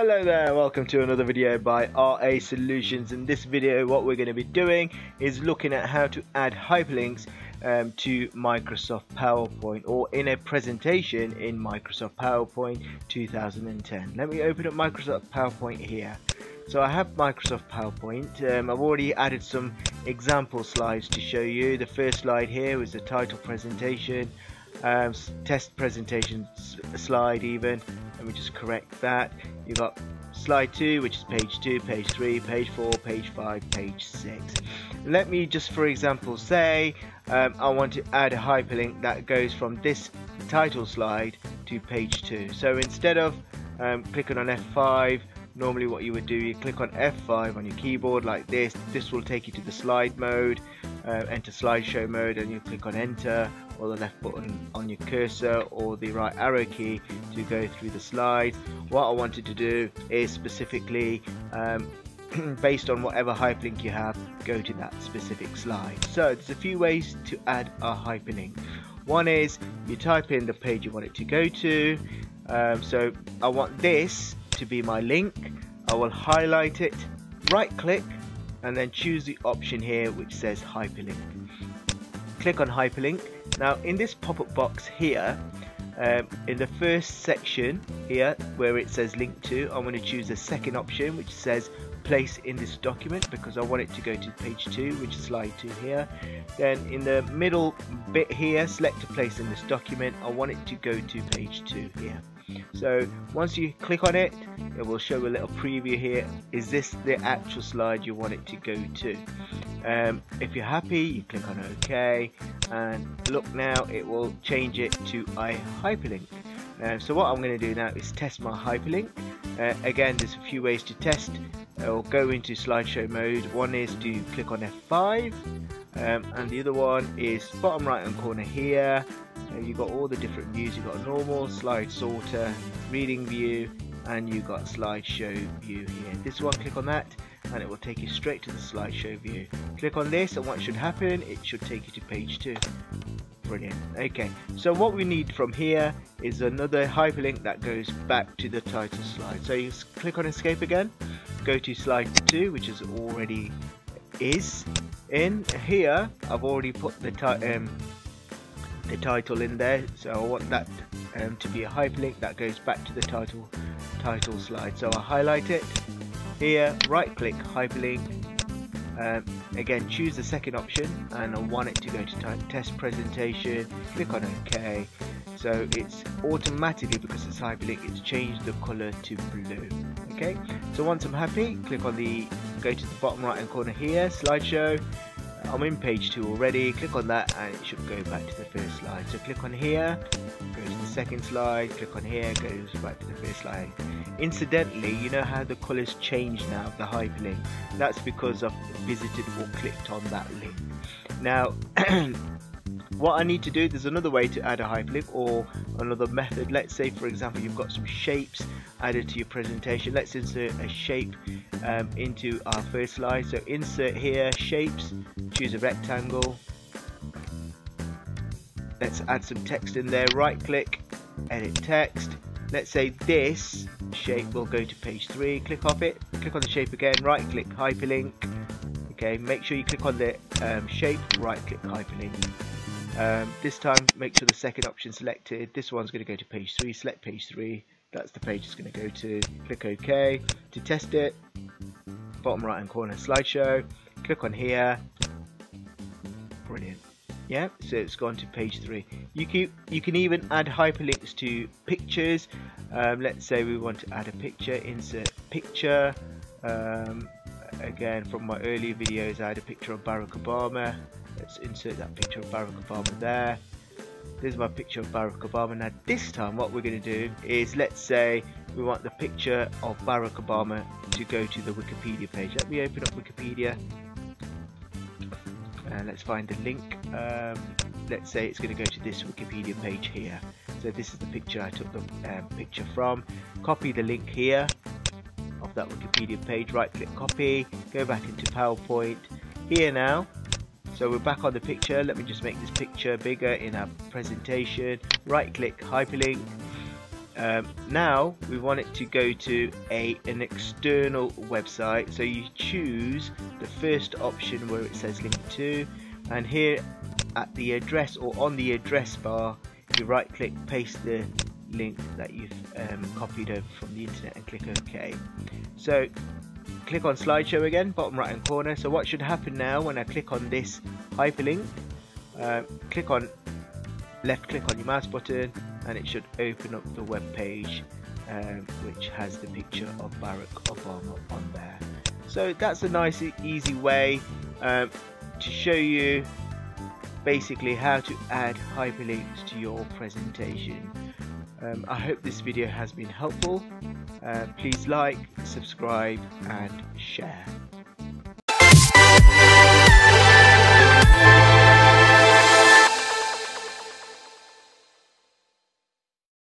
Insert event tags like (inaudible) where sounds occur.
Hello there, welcome to another video by RA Solutions. In this video what we're going to be doing is looking at how to add hyperlinks um, to Microsoft PowerPoint or in a presentation in Microsoft PowerPoint 2010. Let me open up Microsoft PowerPoint here. So I have Microsoft PowerPoint. Um, I've already added some example slides to show you. The first slide here was the title presentation, um, test presentation slide even. Let me just correct that. You've got slide 2 which is page 2, page 3, page 4, page 5, page 6. Let me just for example say um, I want to add a hyperlink that goes from this title slide to page 2. So instead of um, clicking on F5 normally what you would do you click on F5 on your keyboard like this. This will take you to the slide mode uh, enter slideshow mode and you click on enter or the left button on your cursor or the right arrow key to go through the slides. What I wanted to do is specifically um, (clears throat) based on whatever hyperlink you have go to that specific slide. So there's a few ways to add a hyperlink. One is you type in the page you want it to go to. Um, so I want this to be my link. I will highlight it right click and then choose the option here which says hyperlink. Click on hyperlink. Now in this pop-up box here um, in the first section here where it says link to I'm going to choose the second option which says place in this document because I want it to go to page 2 which is slide 2 here. Then in the middle bit here select a place in this document. I want it to go to page 2 here so once you click on it it will show a little preview here. Is this the actual slide you want it to go to? Um, if you're happy you click on OK. And look now it will change it to a hyperlink uh, so what I'm going to do now is test my hyperlink. Uh, again there's a few ways to test. I'll go into slideshow mode. One is to click on F5 um, and the other one is bottom right hand corner here. Uh, you've got all the different views. You've got normal slide sorter reading view and you've got slideshow view here. This one click on that and it will take you straight to the slideshow view. Click on this and what should happen it should take you to page 2 brilliant. Okay so what we need from here is another hyperlink that goes back to the title slide. So you click on escape again go to slide 2 which is already is in here. I've already put the um, the title in there so I want that um, to be a hyperlink that goes back to the title title slide. So I highlight it here right click hyperlink um, again choose the second option and I want it to go to test presentation click on OK. So it's automatically because it's hyperlink it's changed the color to blue. Okay so once I'm happy click on the go to the bottom right hand corner here slideshow I'm in page 2 already, click on that and it should go back to the first slide. So click on here, go to the second slide, click on here, goes back to the first slide. Incidentally, you know how the colours change now of the hyperlink? That's because I've visited or clicked on that link. Now, (clears throat) what I need to do, there's another way to add a hyperlink or another method. Let's say, for example, you've got some shapes added to your presentation. Let's insert a shape um, into our first slide. So insert here, shapes, choose a rectangle. Let's add some text in there. Right click, edit text. Let's say this shape will go to page 3. Click off it, click on the shape again, right click hyperlink. Okay, make sure you click on the um, shape, right click hyperlink. Um, this time make sure the second option selected. This one's going to go to page 3. Select page 3. That's the page it's going to go to. Click OK. To test it, bottom right hand corner slideshow. Click on here. Brilliant. Yeah, so it's gone to page 3. You can, you can even add hyperlinks to pictures. Um, let's say we want to add a picture. Insert picture. Um, again, from my earlier videos, I had a picture of Barack Obama let's insert that picture of Barack Obama there. There's my picture of Barack Obama. Now this time what we're going to do is let's say we want the picture of Barack Obama to go to the Wikipedia page. Let me open up Wikipedia. And let's find the link. Um, let's say it's going to go to this Wikipedia page here. So this is the picture I took the um, picture from. Copy the link here of that Wikipedia page. Right click copy. Go back into PowerPoint. Here now so we're back on the picture. Let me just make this picture bigger in our presentation. Right click hyperlink. Um, now we want it to go to a an external website so you choose the first option where it says link to and here at the address or on the address bar you right click paste the link that you've um, copied over from the internet and click OK so click on slideshow again bottom right hand corner. So what should happen now when I click on this hyperlink uh, click on left click on your mouse button and it should open up the web page um, which has the picture of Barack Obama on there. So that's a nice easy way um, to show you basically how to add hyperlinks to your presentation. Um, I hope this video has been helpful uh, please like subscribe and share